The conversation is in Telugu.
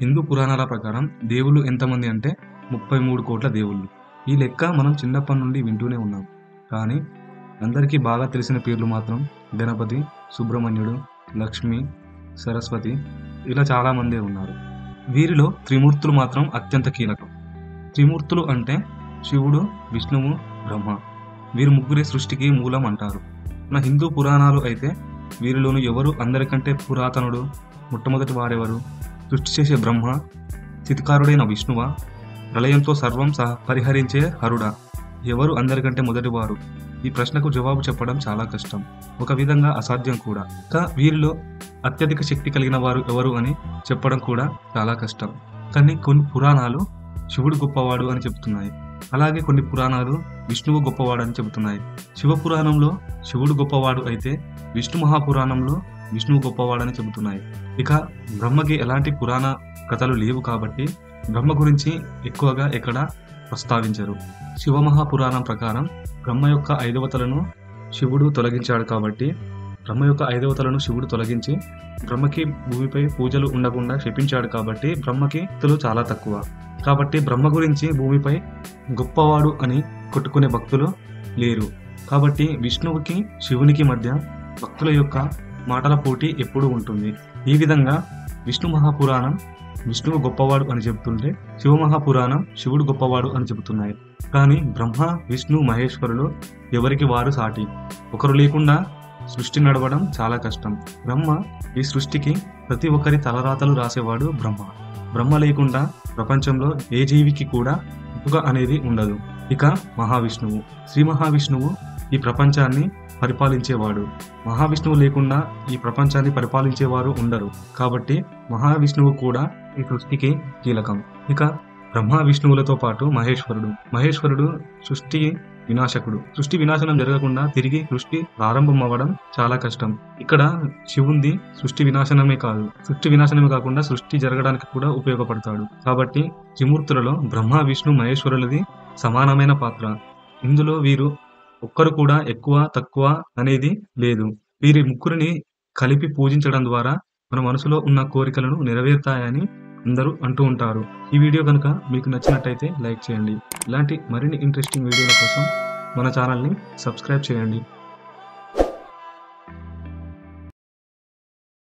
హిందూ పురాణాల ప్రకారం దేవుళ్ళు ఎంతమంది అంటే ముప్పై మూడు కోట్ల దేవుళ్ళు. ఈ లెక్క మనం చిన్నప్పటి నుండి వింటూనే ఉన్నాం. కానీ అందరికీ బాగా తెలిసిన పేర్లు మాత్రం గణపతి సుబ్రహ్మణ్యుడు లక్ష్మి సరస్వతి ఇలా చాలామందే ఉన్నారు. వీరిలో త్రిమూర్తులు మాత్రం అత్యంత కీలకం. త్రిమూర్తులు అంటే శివుడు విష్ణువు బ్రహ్మ. వీరు ముగ్గురి సృష్టికి మూలం అంటారు. మన హిందూ పురాణాలు అయితే వీరిలోను ఎవరు అందరికంటే పురాతనుడు మొట్టమొదటి వారెవరు? సృష్టి చేసే బ్రహ్మ చిత్కారుడైన విష్ణువ ప్రళయంతో సర్వం సహ పరిహరించే హరుడా. ఎవరు అందరికంటే మొదటివారు? ఈ ప్రశ్నకు జవాబు చెప్పడం చాలా కష్టం. ఒక విధంగా అసాధ్యం కూడా. ఇంకా వీరిలో అత్యధిక శక్తి కలిగిన వారు ఎవరు అని చెప్పడం కూడా చాలా కష్టం. కానీ కొన్ని పురాణాలు శివుడు గొప్పవాడు అని చెబుతున్నాయి. అలాగే కొన్ని పురాణాలు విష్ణువు గొప్పవాడు అని చెబుతున్నాయి. శివ పురాణంలో శివుడు గొప్పవాడు అయితే విష్ణు మహాపురాణంలో విష్ణువు గొప్పవాడని చెబుతున్నాయి. ఇక బ్రహ్మకి ఎలాంటి పురాణ కథలు లేవు కాబట్టి బ్రహ్మ గురించి ఎక్కువగా ఎక్కడ ప్రస్తావించరు. శివమహాపురాణం ప్రకారం బ్రహ్మ యొక్క ఐదవతలను శివుడు తొలగించాడు కాబట్టి బ్రహ్మ యొక్క ఐదవతలను శివుడు తొలగించి బ్రహ్మకి భూమిపై పూజలు ఉండకుండా శపించాడు కాబట్టి బ్రహ్మకి భక్తులు చాలా తక్కువ. కాబట్టి బ్రహ్మ గురించి భూమిపై గొప్పవాడు అని కొట్టుకునే భక్తులు లేరు. కాబట్టి విష్ణువుకి శివునికి మధ్య భక్తుల యొక్క మాటల పోటీ ఎప్పుడూ ఉంటుంది. ఈ విధంగా విష్ణు మహాపురాణం విష్ణువు గొప్పవాడు అని చెబుతుంటే శివ మహాపురాణం శివుడు గొప్పవాడు అని చెబుతున్నాయి. కానీ బ్రహ్మ విష్ణు మహేశ్వరులు ఎవరికి వారు సాటి? ఒకరు లేకుండా సృష్టి నడవడం చాలా కష్టం. బ్రహ్మ ఈ సృష్టికి ప్రతి ఒక్కరి తలరాతలు రాసేవాడు బ్రహ్మ. బ్రహ్మ లేకుండా ప్రపంచంలో ఏ జీవికి కూడా పుట్టుక అనేది ఉండదు. ఇక మహావిష్ణువు. శ్రీ మహావిష్ణువు ఈ ప్రపంచాన్ని పరిపాలించేవాడు. మహావిష్ణువు లేకుండా ఈ ప్రపంచాన్ని పరిపాలించేవారు ఉండరు. కాబట్టి మహావిష్ణువు కూడా ఈ సృష్టికి కీలకం. ఇక బ్రహ్మ విష్ణువులతో పాటు మహేశ్వరుడు. మహేశ్వరుడు సృష్టి వినాశకుడు. సృష్టి వినాశనం జరగకుండా తిరిగి సృష్టి ప్రారంభం అవ్వడం చాలా కష్టం. ఇక్కడ శివుంది సృష్టి వినాశనమే కాదు. సృష్టి వినాశనమే కాకుండా సృష్టి జరగడానికి కూడా ఉపయోగపడతాడు. కాబట్టి త్రిమూర్తులలో బ్రహ్మ విష్ణు మహేశ్వరులది సమానమైన పాత్ర. ఇందులో వీరు ఒక్కరు కూడా ఎక్కువ తక్కువ అనేది లేదు. వీరి ముగ్గురిని కలిపి పూజించడం ద్వారా మన మనసులో ఉన్న కోరికలను నెరవేరుతాయని అందరూ అంటూ ఉంటారు. ఈ వీడియో కనుక మీకు నచ్చినట్టయితే లైక్ చేయండి. ఇలాంటి మరిన్ని ఇంట్రెస్టింగ్ వీడియోల కోసం మన ఛానల్ని సబ్స్క్రైబ్ చేయండి.